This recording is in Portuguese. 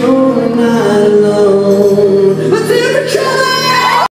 Senhor